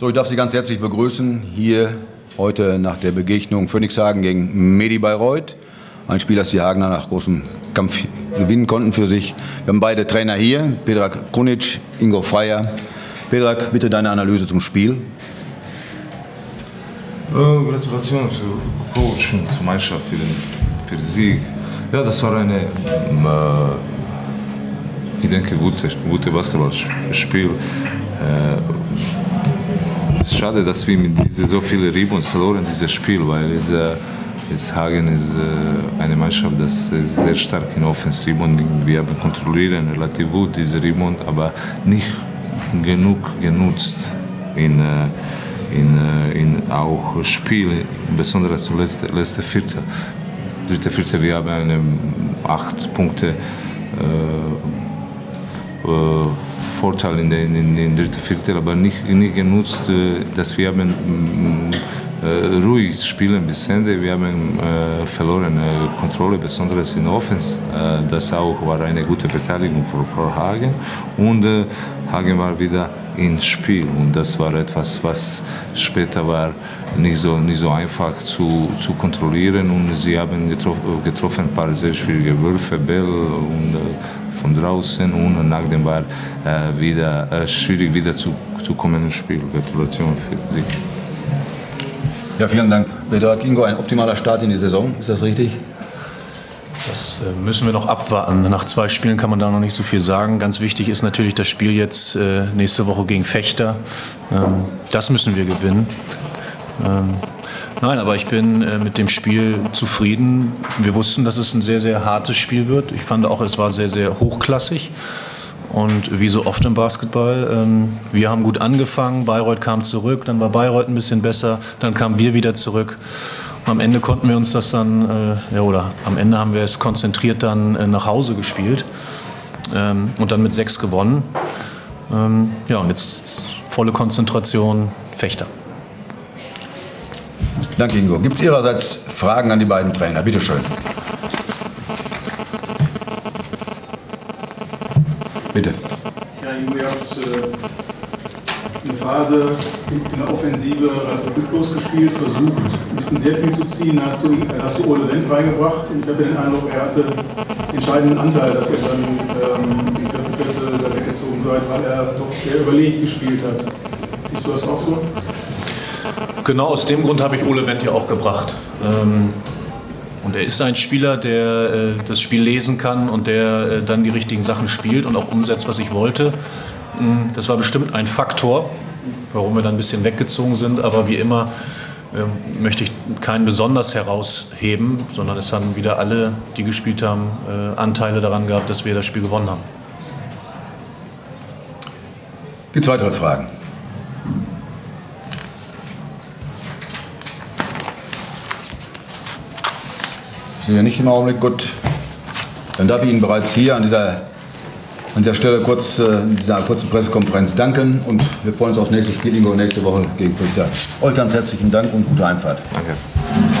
So, ich darf Sie ganz herzlich begrüßen hier heute nach der Begegnung Phoenixhagen gegen Medi Bayreuth. Ein Spiel, das die Hagener nach großem Kampf gewinnen konnten für sich. Wir haben beide Trainer hier, Pedrak Krunic, Ingo Freier. Pedrak, bitte deine Analyse zum Spiel. Äh, Gratulation für Coach und zur Mannschaft für den, für den Sieg. Ja, das war ein, äh, ich denke, gutes gute Basketballspiel. Äh, es ist schade, dass wir mit diese, so viele Rebounds verloren dieses Spiel, weil es, äh, es Hagen ist äh, eine Mannschaft, das sehr stark in Offense Rebound. Wir haben kontrollieren relativ gut diese Rebound, aber nicht genug genutzt in, äh, in, äh, in auch Spiel, besonders im letzten letzte Viertel. Dritte Viertel, wir haben eine acht Punkte äh, äh, Vorteil in den, in den dritten Viertel, aber nicht, nicht genutzt, äh, dass wir haben äh, ruhig spielen bis Ende. Wir haben äh, verloren äh, Kontrolle, besonders in Offense. Äh, das auch war eine gute Verteidigung für, für Hagen und äh, Hagen war wieder ins Spiel und das war etwas, was später war nicht so, nicht so einfach zu, zu kontrollieren und sie haben getroffen, getroffen ein paar sehr schwierige Würfe, Bell und von draußen und nach dem war äh, wieder äh, schwierig wieder zu, zu kommen ins Spiel. Gratulation für Sieg. Ja, vielen Dank. Bedarf Ingo, ein optimaler Start in die Saison, ist das richtig? Das äh, müssen wir noch abwarten. Nach zwei Spielen kann man da noch nicht so viel sagen. Ganz wichtig ist natürlich das Spiel jetzt äh, nächste Woche gegen Fechter. Ähm, das müssen wir gewinnen. Nein, aber ich bin äh, mit dem Spiel zufrieden. Wir wussten, dass es ein sehr, sehr hartes Spiel wird. Ich fand auch, es war sehr, sehr hochklassig. Und wie so oft im Basketball, ähm, wir haben gut angefangen, Bayreuth kam zurück, dann war Bayreuth ein bisschen besser, dann kamen wir wieder zurück. Und am Ende konnten wir uns das dann, äh, ja, oder am Ende haben wir es konzentriert dann äh, nach Hause gespielt ähm, und dann mit sechs gewonnen. Ähm, ja, und jetzt volle Konzentration, Fechter. Danke, Ingo. Gibt es Ihrerseits Fragen an die beiden Trainer? Bitte schön. Bitte. Ja, Ingo, ihr habt äh, eine Phase in der Offensive relativ glücklos gespielt, versucht, ein bisschen sehr viel zu ziehen. Da hast du, hast du Ole Wendt reingebracht ich hatte den Eindruck, er hatte entscheidenden Anteil, dass ihr dann ähm, im vierten Viertel da weggezogen seid, weil er doch sehr überlegt gespielt hat. Siehst du das auch so? Genau aus dem Grund habe ich Ole Wendt ja auch gebracht. Ähm, und er ist ein Spieler, der äh, das Spiel lesen kann und der äh, dann die richtigen Sachen spielt und auch umsetzt, was ich wollte. Mm, das war bestimmt ein Faktor, warum wir dann ein bisschen weggezogen sind. Aber wie immer äh, möchte ich keinen besonders herausheben, sondern es haben wieder alle, die gespielt haben, äh, Anteile daran gehabt, dass wir das Spiel gewonnen haben. Gibt es weitere Fragen? Ja nicht im Augenblick gut. Dann darf ich Ihnen bereits hier an dieser, an dieser Stelle kurz, äh, in dieser kurzen Pressekonferenz danken und wir freuen uns aufs nächste Spiel, Ingo, nächste Woche gegen Fürchter. Euch ganz herzlichen Dank und gute Einfahrt. Danke.